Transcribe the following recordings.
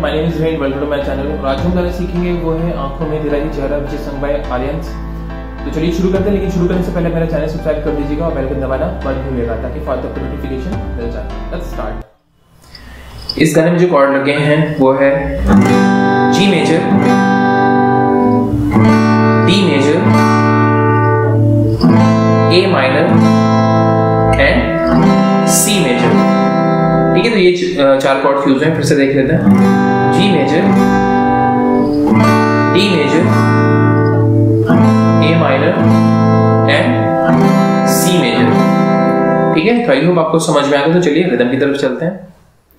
My name is Wayne welcome to my channel आज हम सीखेंगे वो है आँखों में चेहरा जिस संग बाय आर्यंस तो चलिए शुरू करते हैं, लेकिन शुरू करने से पहले मेरा चैनल सब्सक्राइब कर दीजिएगा और बेल दबाना ताकि नोटिफिकेशन मिल जाए। लेट्स स्टार्ट इस गाने में जो कॉर्ड लगे हैं, वो है G major D major A minor and C major ठीक है तो ये चार कॉर्ड फ्यूज हैं फिर से देख लेते हैं। G major D major A minor and C major ठीक है तो आई होप आपको समझ में आ गया तो चलिए रिदम की तरफ़ चलते हैं।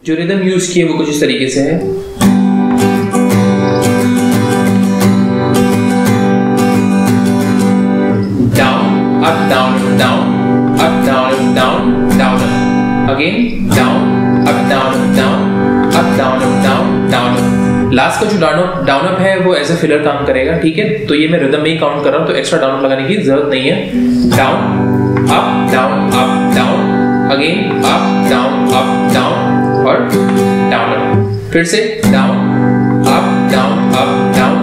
जो रिदम यूज़ किए वो कुछ इस तरीके से है। Down, up, down, down, up, down, down, down, up. Down, up, down, down, down. up. Last का जो डाउन अप डाउन अप है वो एज ए फिलर काम करेगा ठीक है? तो ये मैं रिदम में ही काउंट कर रहा हूँ तो एक्स्ट्रा डाउन अप लगाने की ज़रूरत नहीं है। Down up down up down again up down up down और डाउन अप फिर से down up down up down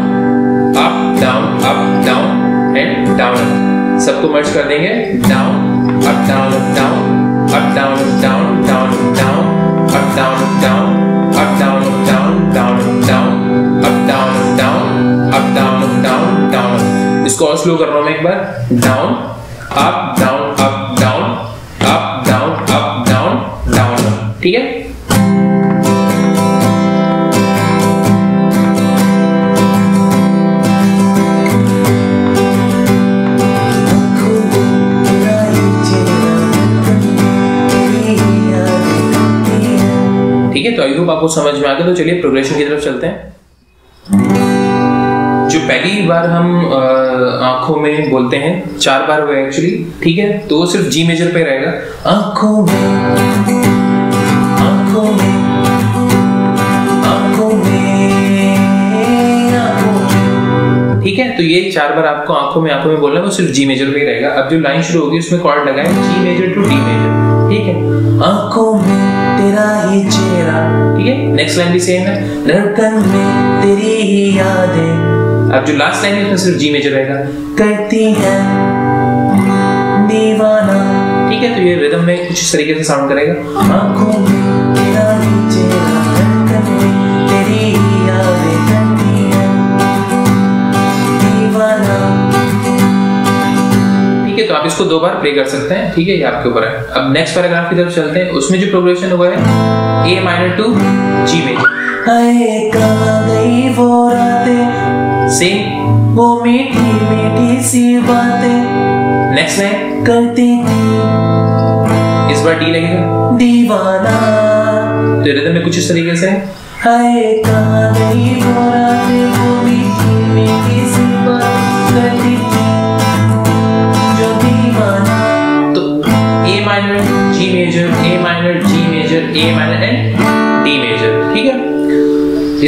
up down up down and down up सबको मर्ज कर देंगे। Down up down up down up down up down down down up down up down इसको और slow कर रहा हूँ मैं एक बार. Down up down up down up down up down down ठीक है? ठीक है तो आई होप आपको समझ में आ गया तो चलिए प्रोग्रेशन की तरफ़ चलते हैं. जो पहली बार हम आँखों में बोलते हैं, चार बार हुआ एक्चुअली ठीक है? तो वो सिर्फ़ जी मेजर पे रहेगा। आँखों में ठीक है? तो ये चार बार आपको आँखों में आँखों में बोलना है, वो सिर्फ़ जी मेजर पे ही रहेगा। अब जो लाइन शुरू होगी, उसमें कॉर्ड लगा है G major to D major ठीक है? आँखों में तेरा ही चेहरा। ठीक है? नेक्स्ट लाइन भी सेम है। धड़कन में तेरी ही यादें। अब जो लास्ट लाइन है उसमें सिर्फ़ जी मेजर रहेगा करती है दीवाना। ठीक है तो ये रिदम में कुछ इस तरीके से साउंड करेगा। आँखों में तो आप इसको दो बार प्ले कर सकते हैं। ठीक है ये आपके ऊपर है। अब नेक्स्ट पैराग्राफ की तरफ़ चलते हैं। उसमें जो प्रोग्रेशन हुआ है A minor to G major गई वो मीठी मीठी सी बातें नेक्स्ट लाइन करती थी। इस बार डी लगेगा दीवाना। तो रिदम में कुछ इस तरीके से। हाय कहाँ गई वो रातें वो मीठी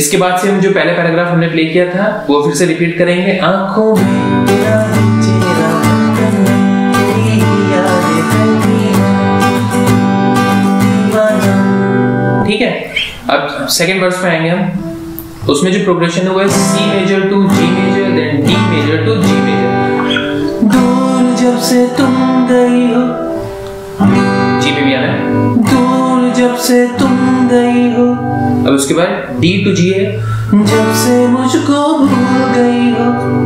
इसके बाद से हम जो पहले पैराग्राफ हमने प्ले किया था, वो फिर से रिपीट करेंगे। आँखों में ठीक है? अब सेकेंड वर्स में आएँगे हम। उसमें जो प्रोग्रेशन हुआ है C major to G major then D major to G major दूर जब से तुम गई हो जी पे भी आना है। अब उसके बाद डी टू जी है। जब से मुझको भूल गई हो।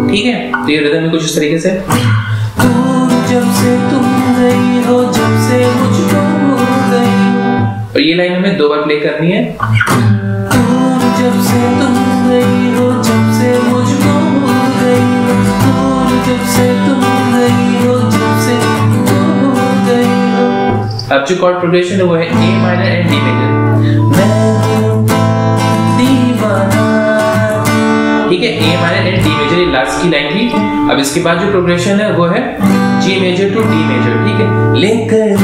ठीक है? तो ये रिदम में कुछ इस तरीके से। दूर जब से तुम गई हो जब से मुझको भूल गई हो। और ये लाइन हमें दो बार प्ले करनी है। दूर जब से तुम गई हो जब से मुझको भूल गई हो। दूर जब से तुम गई हो जब से मुझको भूल गई हो। अब जो कॉर्ड प्रोग्रेशन है वो है A minor and D major last की लाइन थी अब इसके बाद जो प्रोग्रेशन है वो है G major to D major ठीक है? लेकर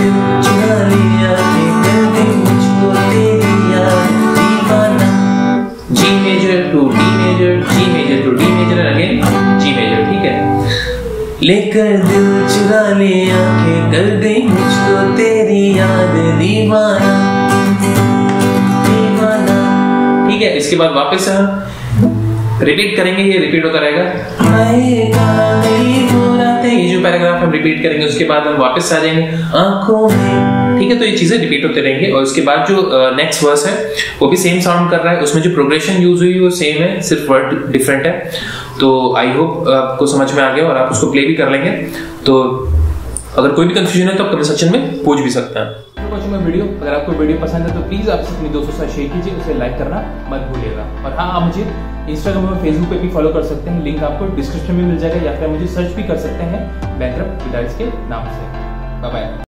G major to D major G major to D major again G major ठीक है? लेकर दिल चुरा ले आँखें कर गई मुझको तेरी याद दीवाना। दीवाना। ठीक है इसके बाद वापस रिपीट करेंगे ये रिपीट होता रहेगा। ये जो पैराग्राफ हम रिपीट करेंगे उसके बाद हम वापस आ जाएँगे। आँखों में। ठीक है तो ये चीज़ें रिपीट होते रहेंगे। और उसके बाद जो नेक्स्ट uh, वर्स है वो भी सेम साउंड कर रहा है। उसमें जो प्रोग्रेशन यूज़ हुई वो सेम है सिर्फ़ वर्ड डिफरेंट है। तो आई होप आपको समझ में आ गया और आप उसको प्ले भी कर लेंगे। तो अगर कोई भी कंफ्यूजन है तो आप कमेंट सेक्शन में पूछ भी सकते हैं। वीडियो अगर आपको वीडियो पसंद है तो प्लीज़ आप अपने दोस्तों साथ शेयर कीजिए, उसे लाइक करना मत भूलिएगा। और हाँ आप मुझे इंस्टाग्राम और फेसबुक पे भी फॉलो कर सकते हैं। लिंक आपको डिस्क्रिप्शन में मिल जाएगा, या फिर मुझे सर्च भी कर सकते हैं बैंक्रप के नाम से। Bye bye